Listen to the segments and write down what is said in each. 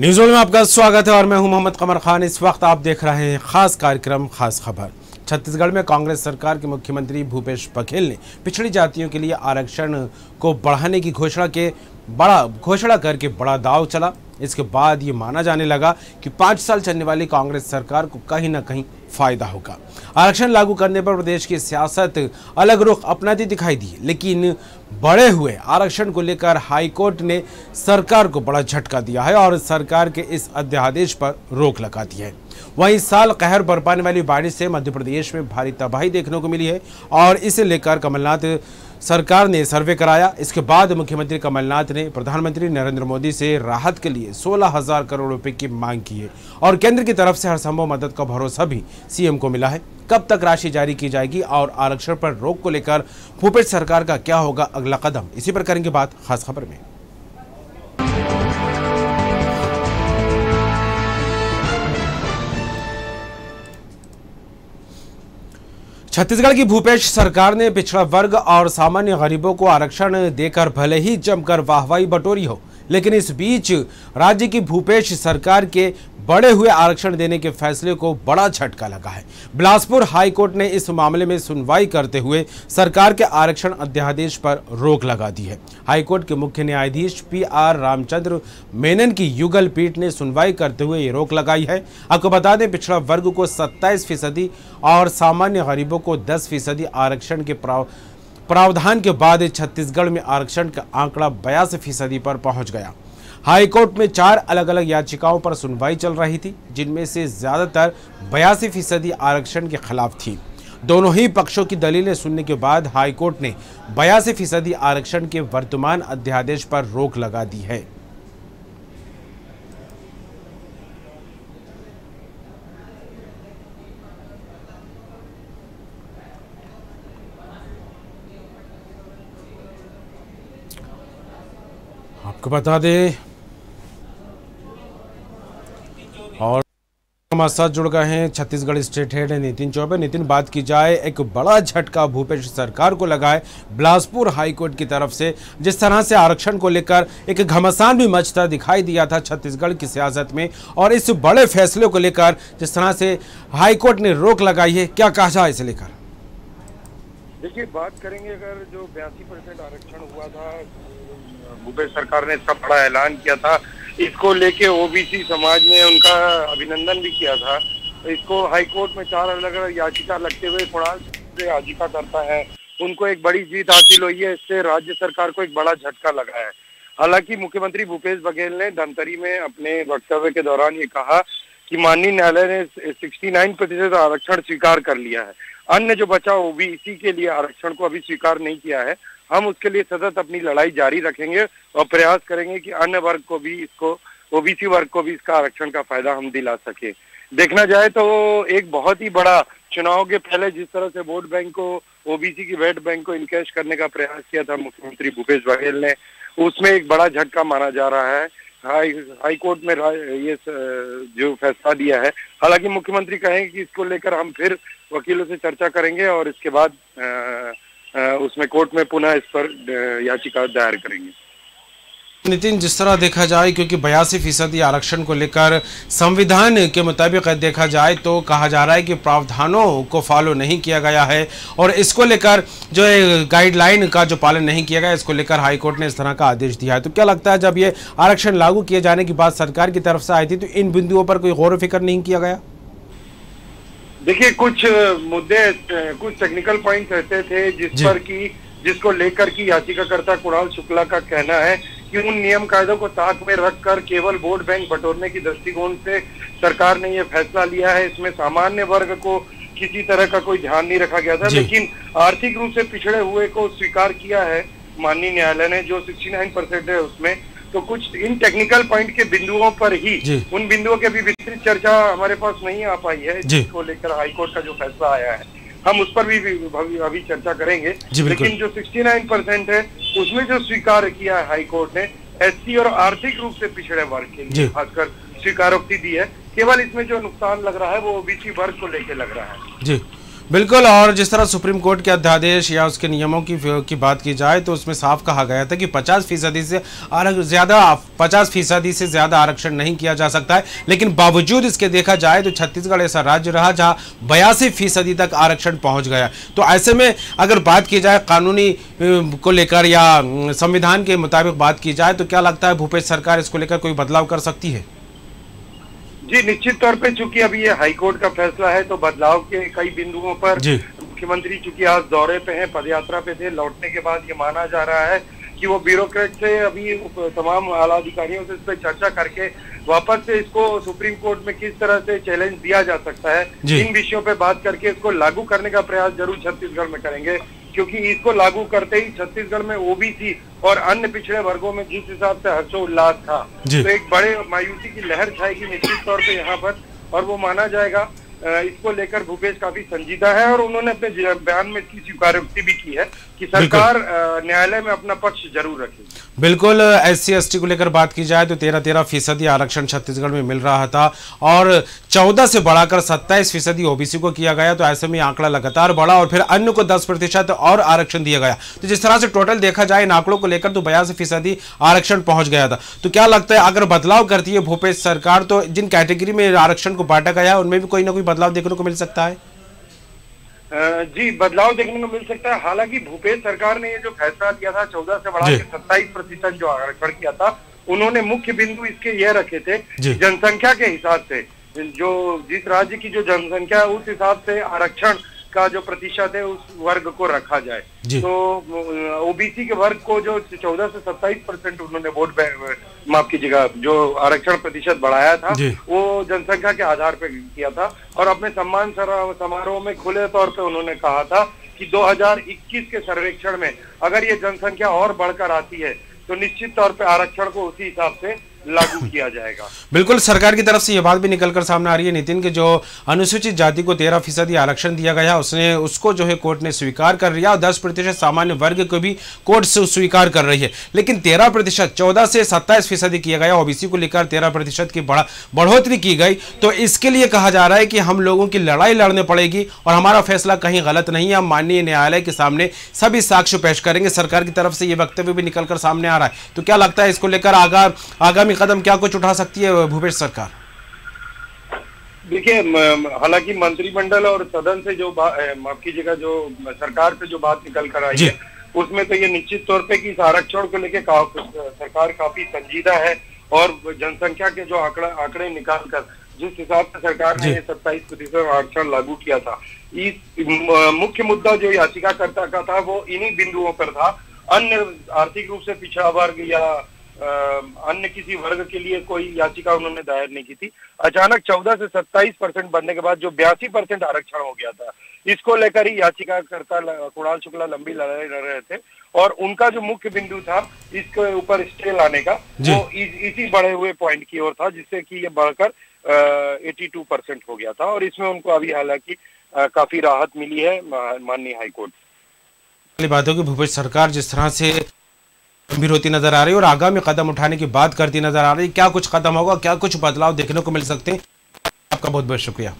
News में आपका स्वागत है और मैं हूँ मोहम्मद कमर खान। इस वक्त आप देख रहे हैं खास कार्यक्रम, खास खबर। छत्तीसगढ़ में कांग्रेस सरकार के मुख्यमंत्री भूपेश बघेल ने पिछड़ी जातियों के लिए आरक्षण को बढ़ाने की घोषणा के बड़ा, घोषणा करके बड़ा दाव चला। इसके बाद ये माना जाने लगा कि पाँच साल चलने वाली कांग्रेस सरकार को कहीं ना कहीं फ़ायदा होगा। आरक्षण लागू करने पर प्रदेश की सियासत अलग रुख अपनाती दिखाई दी, लेकिन बढ़े हुए आरक्षण को लेकर हाईकोर्ट ने सरकार को बड़ा झटका दिया है और सरकार के इस अध्यादेश पर रोक लगा दी है। वहीं साल कहर बरपाने वाली बारिश से मध्य प्रदेश में भारी तबाही देखने को मिली है और इसे लेकर कमलनाथ सरकार ने सर्वे कराया। इसके बाद मुख्यमंत्री कमलनाथ ने प्रधानमंत्री नरेंद्र मोदी से राहत के लिए सोलह हज़ार करोड़ रुपए की मांग की है और केंद्र की तरफ़ से हर संभव मदद का भरोसा भी सीएम को मिला है। कब तक राशि जारी की जाएगी और आरक्षण पर रोक को लेकर भूपेश सरकार का क्या होगा अगला कदम? इसी पर करेंगे बात, खास खबर में। छत्तीसगढ़ की भूपेश सरकार ने पिछड़ा वर्ग और सामान्य गरीबों को आरक्षण देकर भले ही जमकर वाहवाही बटोरी हो, लेकिन इस बीच राज्य की भूपेश सरकार के बढ़े हुए आरक्षण देने के फैसले को बड़ा झटका लगा है। बिलासपुर हाईकोर्ट ने इस मामले में सुनवाई करते हुए सरकार के आरक्षण अध्यादेश पर रोक लगा दी है। हाईकोर्ट के मुख्य न्यायाधीश पी आर रामचंद्र मेनन की युगल पीठ ने सुनवाई करते हुए ये रोक लगाई है। आपको बता दें, पिछड़ा वर्ग को सत्ताईस फ़ीसदी और सामान्य गरीबों को दस फ़ीसदी आरक्षण के प्राव, प्रावधान के बाद छत्तीसगढ़ में आरक्षण का आंकड़ा बयासी फ़ीसदी पर पहुँच गया। हाईकोर्ट में चार अलग अलग याचिकाओं पर सुनवाई चल रही थी, जिनमें से ज़्यादातर बयासी फ़ीसदी आरक्षण के खिलाफ थी। दोनों ही पक्षों की दलीलें सुनने के बाद हाईकोर्ट ने बयासी फ़ीसदी आरक्षण के वर्तमान अध्यादेश पर रोक लगा दी है। आपको बता दें और हमारे साथ जुड़ गए हैं छत्तीसगढ़ स्टेट हेड नितिन चौबे। नितिन, बात की जाए, एक बड़ा झटका भूपेश सरकार को लगा है बिलासपुर हाईकोर्ट की तरफ़ से, जिस तरह से आरक्षण को लेकर एक घमासान भी मचता दिखाई दिया था छत्तीसगढ़ की सियासत में, और इस बड़े फैसले को लेकर जिस तरह से हाईकोर्ट ने रोक लगाई है, क्या कहा जाए इसे लेकर? देखिए, बात करेंगे अगर जो बयासी परसेंट आरक्षण हुआ था, भूपेश सरकार ने इसका बड़ा ऐलान किया था। इसको लेके ओबीसी समाज ने उनका अभिनंदन भी किया था। इसको हाईकोर्ट में चार अलग अलग याचिका लगते हुए थोड़ा याचिका करता है। उनको एक बड़ी जीत हासिल हुई है, इससे राज्य सरकार को एक बड़ा झटका लगा है। हालाँकि मुख्यमंत्री भूपेश बघेल ने धमतरी में अपने वक्तव्य के दौरान ये कहा कि माननीय न्यायालय ने 69 प्रतिशत आरक्षण स्वीकार कर लिया है। अन्य जो बचा ओबीसी के लिए आरक्षण को अभी स्वीकार नहीं किया है हम उसके लिए सतत अपनी लड़ाई जारी रखेंगे और प्रयास करेंगे कि अन्य वर्ग को भी इसको ओबीसी वर्ग को भी इसका आरक्षण का फ़ायदा हम दिला सके। देखना जाए तो एक बहुत ही बड़ा चुनाव के पहले जिस तरह से वोट बैंक को ओबीसी की वोट बैंक को इनकेश करने का प्रयास किया था मुख्यमंत्री भूपेश बघेल ने, उसमें एक बड़ा झटका माना जा रहा है। हाई हाई कोर्ट में ये जो फैसला दिया है, हालाँकि मुख्यमंत्री कहेंगे कि इसको लेकर हम फिर वकीलों से चर्चा करेंगे और इसके बाद उसमें कोर्ट में पुनः इस पर याचिका दायर करेंगे। नितिन, जिस तरह देखा जाए, क्योंकि बयासी फ़ीसदी आरक्षण को लेकर संविधान के मुताबिक देखा जाए तो कहा जा रहा है कि प्रावधानों को फॉलो नहीं किया गया है और इसको लेकर जो गाइडलाइन का जो पालन नहीं किया गया, इसको लेकर हाईकोर्ट ने इस तरह का आदेश दिया है। तो क्या लगता है, जब ये आरक्षण लागू किए जाने की बात सरकार की तरफ़ से आई थी तो इन बिंदुओं पर कोई गौर फ़िक्र नहीं किया गया? देखिए कुछ मुद्दे कुछ टेक्निकल पॉइंट रहते थे जिस पर की जिसको लेकर की याचिकाकर्ता कुणाल शुक्ला का कहना है कि उन नियम कायदों को साथ में रखकर केवल वोट बैंक बटोरने की दृष्टिकोण से सरकार ने यह फैसला लिया है। इसमें सामान्य वर्ग को किसी तरह का कोई ध्यान नहीं रखा गया था लेकिन आर्थिक रूप से पिछड़े हुए को स्वीकार किया है माननीय न्यायालय ने जो 69 परसेंट है उसमें। तो कुछ इन टेक्निकल पॉइंट के बिंदुओं पर ही उन बिंदुओं के भी विस्तृत चर्चा हमारे पास नहीं आ पाई है जिसको लेकर हाईकोर्ट का जो फैसला आया है। हम उस पर भी अभी चर्चा करेंगे। लेकिन जो 69 परसेंट है उसमें जो स्वीकार किया है हाईकोर्ट ने एससी और आर्थिक रूप से पिछड़े वर्ग के लिए खासकर स्वीकारोक्ति दी है। केवल इसमें जो नुकसान लग रहा है वो ओबीसी वर्ग को लेके लग रहा है। जी। बिल्कुल, और जिस तरह सुप्रीम कोर्ट के अध्यादेश या उसके नियमों की की बात की जाए तो उसमें साफ़ कहा गया था कि 50 फ़ीसदी से ज़्यादा 50 फ़ीसदी से ज़्यादा आरक्षण नहीं किया जा सकता है। लेकिन बावजूद इसके देखा जाए तो छत्तीसगढ़ ऐसा राज्य रहा जहाँ बयासी फ़ीसदी तक आरक्षण पहुँच गया। तो ऐसे में अगर बात की जाए, कानूनी को लेकर या संविधान के मुताबिक बात की जाए तो क्या लगता है, भूपेश सरकार इसको लेकर कोई बदलाव कर सकती है? जी निश्चित तौर पे चूँकि अभी ये हाईकोर्ट का फैसला है तो बदलाव के कई बिंदुओं पर मुख्यमंत्री चूँकि आज दौरे पे हैं पदयात्रा पे थे लौटने के बाद ये माना जा रहा है कि वो ब्यूरोक्रेट से अभी तमाम आला अधिकारियों से इस पर चर्चा करके वापस से इसको सुप्रीम कोर्ट में किस तरह से चैलेंज दिया जा सकता है इन विषयों पे बात करके इसको लागू करने का प्रयास ज़रूर छत्तीसगढ़ में करेंगे। क्योंकि इसको लागू करते ही छत्तीसगढ़ में ओबीसी और अन्य पिछड़े वर्गों में जिस हिसाब से हर्षोल्लास था तो एक बड़े मायूसी की लहर छाएगी निश्चित तौर पे यहाँ पर और वो माना जाएगा इसको लेकर भूपेश काफ़ी संजीदा है और उन्होंने अपने बयान में इसकी स्वीकारोक्ति भी की है कि सरकार न्यायालय में अपना पक्ष ज़रूर रखे। बिल्कुल एस सी को लेकर बात की जाए तो तेरह तेरह फ़ीसदी आरक्षण छत्तीसगढ़ में मिल रहा था और चौदह से बढ़ाकर सत्ताईस फ़ीसदी ओबीसी को किया गया तो ऐसे में आंकड़ा लगातार बढ़ा और फिर अन्य को दस प्रतिशत और आरक्षण दिया गया। तो जिस तरह से टोटल देखा जाए इन आंकड़ों को लेकर तो बयासी फ़ीसदी आरक्षण पहुँच गया था। तो क्या लगता है अगर बदलाव करती है भूपेश सरकार तो जिन कैटेगरी में आरक्षण को बांटा गया उनमें भी कोई ना कोई बदलाव देखने को मिल सकता है? जी बदलाव देखने को मिल सकता है। हालाँकि भूपेश सरकार ने ये जो फैसला किया था चौदह से बढ़ा के सत्ताईस प्रतिशत जो आरक्षण किया था उन्होंने मुख्य बिंदु इसके ये रखे थे जनसंख्या के हिसाब से। जो जिस राज्य की जो जनसंख्या है उस हिसाब से आरक्षण का जो प्रतिशत है उस वर्ग को रखा जाए। तो ओबीसी के वर्ग को जो चौदह से सत्ताईस परसेंट उन्होंने वोट माफ़ कीजिएगा जो आरक्षण प्रतिशत बढ़ाया था वो जनसंख्या के आधार पर किया था और अपने सम्मान समारोह में खुले तौर पे उन्होंने कहा था कि 2021 के सर्वेक्षण में अगर ये जनसंख्या और बढ़कर आती है तो निश्चित तौर पे आरक्षण को उसी हिसाब से लागू किया जाएगा। बिल्कुल, सरकार की तरफ़ से यह बात भी निकलकर सामने आ रही है। नितिन, के जो अनुसूचित जाति को तेरह फ़ीसदी आरक्षण दिया गया उसने, उसको जो है कोर्ट ने स्वीकार कर लिया और दस प्रतिशत सामान्य वर्ग को भी कोर्ट से स्वीकार कर रही है। लेकिन तेरह प्रतिशत, चौदह से सत्ताईस फ़ीसदी किया गया, ओबीसी को लेकर तेरह प्रतिशत की बढ़ोतरी की गई। तो इसके लिए कहा जा रहा है कि हम लोगों की लड़ाई लड़ने पड़ेगी और हमारा फैसला कहीं गलत नहीं है। हम माननीय न्यायालय के सामने सभी साक्ष्य पेश करेंगे। सरकार की तरफ़ से यह वक्तव्य भी निकलकर सामने आ रहा है। तो क्या लगता है इसको लेकर आगामी आगामी कदम क्या कुछ उठा सकती है भूपेश सरकार? देखिए हालाँकि मंत्रिमंडल और सदन से जो माफ़ कीजिएगा जो सरकार से जो बात निकल कर आई है उसमें तो ये निश्चित तौर पे कि इस आरक्षण को लेकर का, सरकार काफ़ी संजीदा है और जनसंख्या के जो आंकड़ा आंकड़े निकाल कर जिस हिसाब से सरकार ने सत्ताईस प्रतिशत आरक्षण लागू किया था इस मुख्य मुद्दा जो याचिकाकर्ता का था वो इन्हीं बिंदुओं पर था। अन्य आर्थिक रूप से पिछड़ा वर्ग या अन्य किसी वर्ग के लिए कोई याचिका उन्होंने दायर नहीं की थी। अचानक 14 से 27 परसेंट बनने के बाद जो बयासी परसेंट आरक्षण हो गया था इसको लेकर ही याचिकाकर्ता कुणाल शुक्ला लंबी लड़ाई लड़ रहे थे और उनका जो मुख्य बिंदु था इसके ऊपर स्टे लाने का वो इस, इसी बढ़े हुए पॉइंट की ओर था जिससे कि ये बढ़कर एटी टू परसेंट हो गया था। और इसमें उनको अभी हालाँकि काफ़ी राहत मिली है माननीय हाईकोर्ट। बात होगी भूपेश सरकार जिस तरह से गंभीर होती नज़र आ रही है और आगामी कदम उठाने की बात करती नज़र आ रही है। क्या कुछ कदम होगा, क्या कुछ बदलाव देखने को मिल सकते हैं? आपका बहुत बहुत शुक्रिया।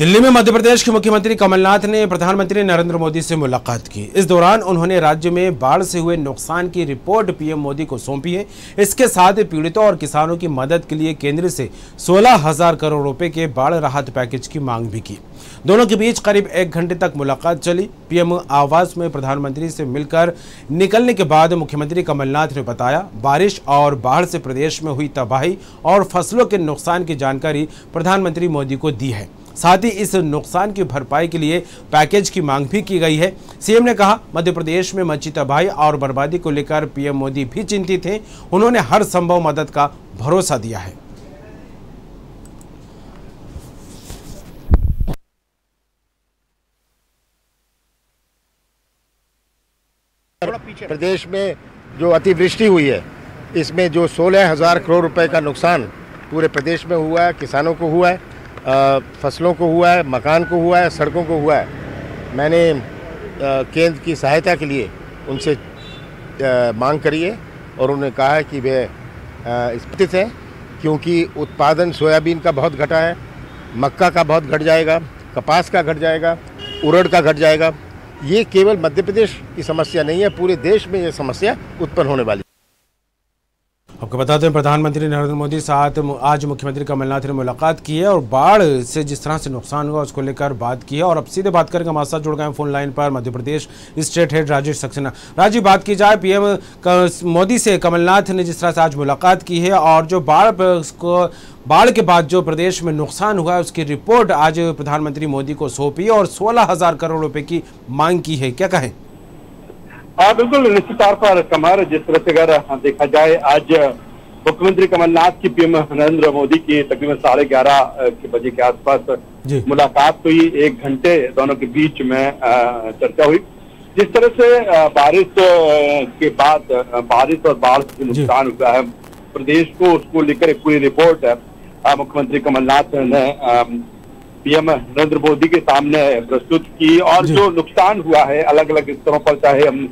दिल्ली में मध्य प्रदेश के मुख्यमंत्री कमलनाथ ने प्रधानमंत्री नरेंद्र मोदी से मुलाकात की। इस दौरान उन्होंने राज्य में बाढ़ से हुए नुकसान की रिपोर्ट पीएम मोदी को सौंपी है। इसके साथ पीड़ितों और किसानों की मदद के लिए केंद्र से सोलह हज़ार करोड़ रुपए के बाढ़ राहत पैकेज की मांग भी की। दोनों के बीच करीब एक घंटे तक मुलाकात चली। पीएम आवास में प्रधानमंत्री से मिलकर निकलने के बाद मुख्यमंत्री कमलनाथ ने बताया, बारिश और बाढ़ से प्रदेश में हुई तबाही और फ़सलों के नुकसान की जानकारी प्रधानमंत्री मोदी को दी है। साथ ही इस नुकसान की भरपाई के लिए पैकेज की मांग भी की गई है। सीएम ने कहा, मध्य प्रदेश में मची तबाही और बर्बादी को लेकर पीएम मोदी भी चिंतित थे उन्होंने हर संभव मदद का भरोसा दिया है। प्रदेश में जो अतिवृष्टि हुई है, इसमें जो सोलह हज़ार करोड़ रुपए का नुकसान पूरे प्रदेश में हुआ है, किसानों को हुआ है फ़सलों को हुआ है, मकान को हुआ है, सड़कों को हुआ है। मैंने केंद्र की सहायता के लिए उनसे मांग करी है और उन्होंने कहा है कि वे स्थित हैं क्योंकि उत्पादन सोयाबीन का बहुत घटा है, मक्का का बहुत घट जाएगा, कपास का घट जाएगा, उरड़ का घट जाएगा ये केवल मध्य प्रदेश की समस्या नहीं है, पूरे देश में ये समस्या उत्पन्न होने वाली है। आपको बता दें प्रधानमंत्री नरेंद्र मोदी साथ आज मुख्यमंत्री कमलनाथ ने मुलाकात की है और बाढ़ से जिस तरह से नुकसान हुआ उसको लेकर बात की है। और अब सीधे बात करेंगे हमारे साथ जुड़ गए फ़ोन लाइन पर, मध्य प्रदेश स्टेट हेड राजेश सक्सेना। राजीव, बात की जाए, पीएम मोदी से कमलनाथ ने जिस तरह से आज मुलाकात की है और जो बाढ़ प- को बाढ़ के बाद जो प्रदेश में नुकसान हुआ है, उसकी रिपोर्ट आज प्रधानमंत्री मोदी को सौंपी और सोलह हज़ार करोड़ रुपये की मांग की है। क्या कहें? हाँ बिल्कुल निश्चित तौर पर कमर जिस तरह से अगर देखा जाए आज मुख्यमंत्री कमलनाथ की पीएम नरेंद्र मोदी की तकरीबन साढ़े ग्यारह के बजे के आसपास। मुलाकात हुई एक घंटे दोनों के बीच में चर्चा हुई। जिस तरह से बारिश के बाद बारिश और बाढ़ से नुकसान हुआ है प्रदेश को उसको लेकर एक पूरी रिपोर्ट मुख्यमंत्री कमलनाथ ने पीएम नरेंद्र मोदी के सामने प्रस्तुत की और जो। नुकसान हुआ है अलग अलग स्तरों पर चाहे हम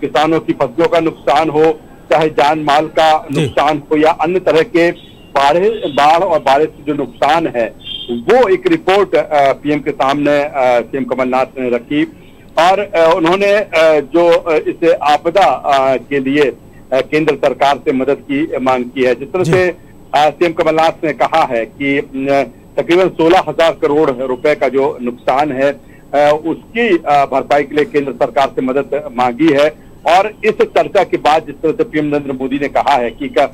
किसानों की फ़सलों का नुकसान हो चाहे जान माल का नुकसान हो या अन्य तरह के बाढ़ बाढ़ और बारिश से जो नुकसान है वो एक रिपोर्ट पीएम के सामने सीएम कमलनाथ ने रखी और उन्होंने जो इस आपदा के लिए केंद्र सरकार से मदद की मांग की है। जिस तरह से सीएम कमलनाथ ने कहा है कि तकरीबन सोलह हज़ार करोड़ रुपए का जो नुकसान है उसकी भरपाई के लिए केंद्र सरकार से मदद मांगी है। और इस चर्चा के बाद जिस तरह से पीएम नरेंद्र मोदी ने कहा है कि का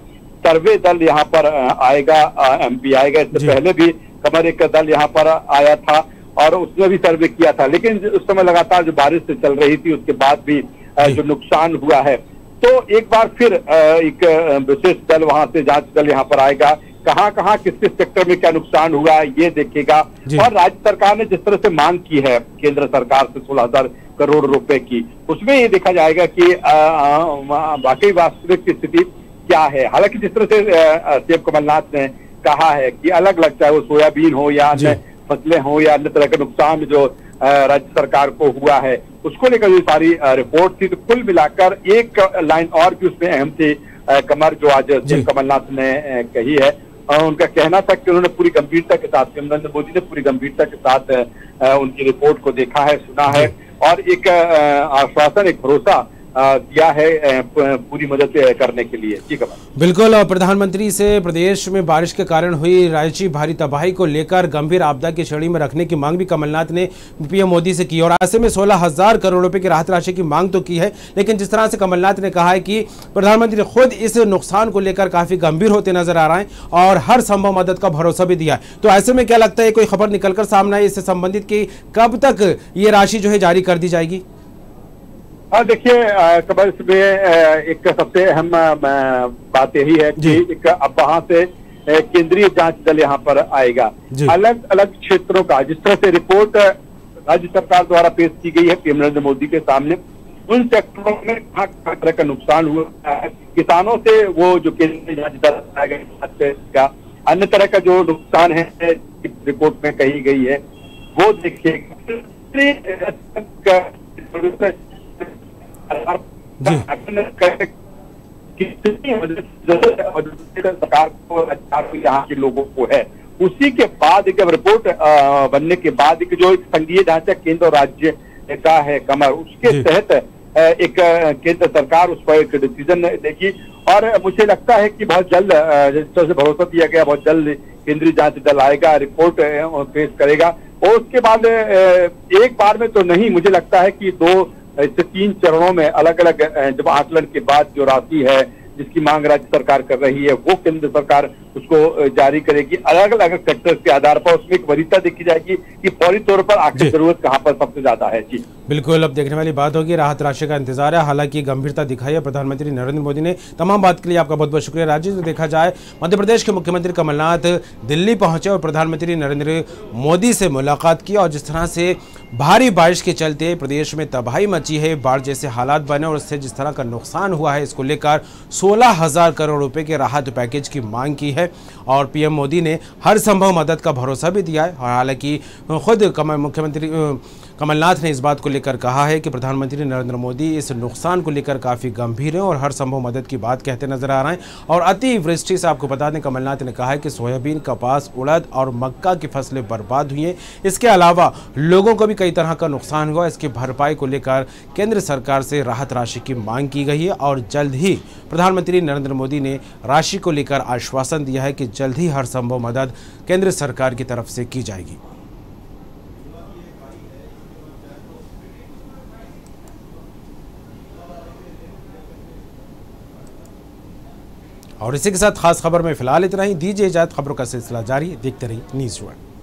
सर्वे दल यहाँ पर आएगा एमपी आएगा। इससे पहले भी कमर एक दल यहाँ पर आया था और उसने भी सर्वे किया था। लेकिन उस समय लगातार जो बारिश से चल रही थी उसके बाद भी जो। नुकसान हुआ है। तो एक बार फिर एक विशेष दल वहाँ से जाँच दल यहाँ पर आएगा। कहाँ कहाँ किस किस सेक्टर में क्या नुकसान हुआ है ये देखेगा और राज्य सरकार ने जिस तरह से मांग की है केंद्र सरकार से सोलह हज़ार करोड़ रुपए की उसमें ये देखा जाएगा कि वाकई वास्तविक की स्थिति क्या है? हालाँकि जिस तरह से सीएम कमलनाथ ने कहा है कि अलग अलग चाहे वो सोयाबीन हो या अन्य फ़सलें हो या अन्य तरह का नुकसान जो राज्य सरकार को हुआ है उसको लेकर जो सारी रिपोर्ट थी तो कुल मिलाकर एक लाइन और भी उसमें अहम थी कमर जो आज सीएम कमलनाथ ने कही है। उनका कहना था कि उन्होंने पूरी गंभीरता के साथ नरेंद्र मोदी ने पूरी गंभीरता के साथ उनकी रिपोर्ट को देखा है सुना है और एक आश्वासन एक भरोसा दिया है पूरी मदद करने के लिए। जी कमल बिल्कुल प्रधानमंत्री से प्रदेश में बारिश के कारण हुई राज्य भारी तबाही को लेकर गंभीर आपदा की श्रेणी में रखने की मांग भी कमलनाथ ने पीएम मोदी से की, और ऐसे में सोलह हज़ार करोड़ रुपए की राहत राशि की मांग तो की है, लेकिन जिस तरह से कमलनाथ ने कहा है कि प्रधानमंत्री खुद इस नुकसान को लेकर काफ़ी गंभीर होते नज़र आ रहे हैं, और हर संभव मदद का भरोसा भी दिया है। तो ऐसे में क्या लगता है, कोई खबर निकलकर सामने आई इससे संबंधित की कब तक ये राशि जो है जारी कर दी जाएगी? हाँ देखिए कमल इसमें एक सबसे अहम बात यही है कि एक अब वहाँ से केंद्रीय जाँच दल यहाँ पर आएगा अलग अलग क्षेत्रों का जिस तरह से रिपोर्ट राज्य सरकार द्वारा पेश की गई है पीएम नरेंद्र मोदी के सामने उन सेक्टरों में कहाँ कहाँ तरह का नुकसान हुआ है किसानों से वो जो केंद्रीय जाँच दल बात पे का अन्य तरह का जो नुकसान है रिपोर्ट में कही गई है वो देखिएगा जी। कितनी सरकार को सरकार को यहाँ के लोगों को है उसी के बाद एक रिपोर्ट बनने के बाद एक जो एक संघीय ढांचा केंद्र और राज्य का है कमर उसके तहत एक केंद्र सरकार उस पर एक डिसीज़न देगी और मुझे लगता है कि बहुत जल्द जिस तरह से भरोसा दिया गया बहुत जल्द केंद्रीय जाँच दल आएगा रिपोर्ट पेश करेगा। और उसके बाद एक बार में तो नहीं मुझे लगता है कि दो इससे तीन चरणों में अलग अलग जब आकलन के बाद जो राशि है जिसकी मांग राज्य सरकार कर रही है वो केंद्र सरकार उसको जारी करेगी। अलग अलग सेक्टर्स के आधार पर उसमें एक वरीयता देखी जाएगी कि फौरी तौर पर आखिर ज़रूरत कहाँ पर सबसे ज़्यादा है। जी। बिल्कुल अब देखने वाली बात होगी राहत राशि का इंतज़ार है। हालाँकि गंभीरता दिखाई है प्रधानमंत्री नरेंद्र मोदी ने तमाम बात के लिए आपका बहुत बहुत शुक्रिया। राजीव तो देखा जाए मध्य प्रदेश के मुख्यमंत्री कमलनाथ दिल्ली पहुँचे और प्रधानमंत्री नरेंद्र मोदी से मुलाकात की और जिस तरह से भारी बारिश के चलते प्रदेश में तबाही मची है, बाढ़ जैसे हालात बने और इससे जिस तरह का नुकसान हुआ है, इसको लेकर सोलह हज़ार करोड़ रुपए के राहत पैकेज की मांग की है और पीएम मोदी ने हर संभव मदद का भरोसा भी दिया है। और हालाँकि खुद मुख्यमंत्री कमलनाथ ने इस बात को लेकर कहा है कि प्रधानमंत्री नरेंद्र मोदी इस नुकसान को लेकर काफ़ी गंभीर हैं और हर संभव मदद की बात कहते नज़र आ रहे हैं। और अतिवृष्टि से आपको बता दें, कमलनाथ ने कहा है कि सोयाबीन, कपास, उड़द और मक्का की फ़सलें बर्बाद हुई हैं। इसके अलावा लोगों को भी कई तरह का नुकसान हुआ। इसकी भरपाई को लेकर केंद्र सरकार से राहत राशि की मांग की गई है और जल्द ही प्रधानमंत्री नरेंद्र मोदी ने राशि को लेकर आश्वासन दिया है कि जल्द ही हर संभव मदद केंद्र सरकार की तरफ़ से की जाएगी। और इसी के साथ खास खबर में फ़िलहाल इतना ही। दीजिए इजाज़त, खबरों का सिलसिला जारी। देखते रहिए न्यूज़ वन।